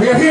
We're here.